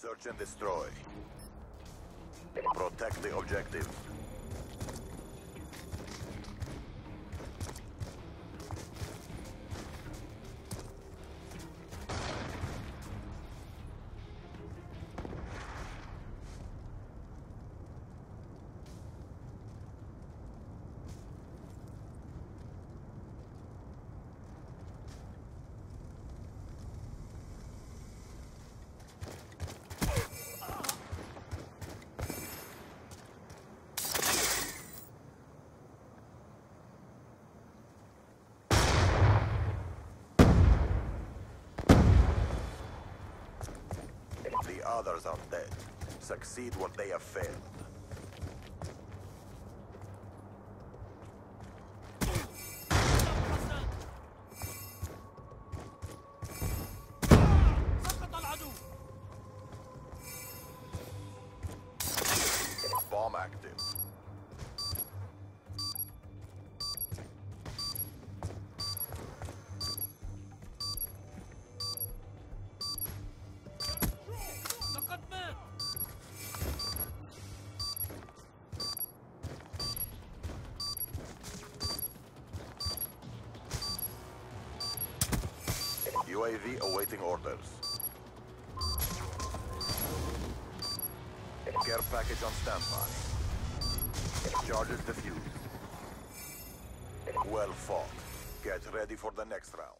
Search and destroy. Protect the objective. others are dead. Succeed what they have failed. Bomb active. UAV awaiting orders. Care package on standby. Charges defused. Well fought. Get ready for the next round.